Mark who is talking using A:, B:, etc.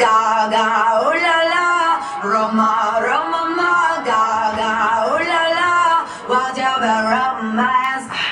A: gaga, ooh la la, Roma, Roma, ma, gaga, ooh la la, whatever romance.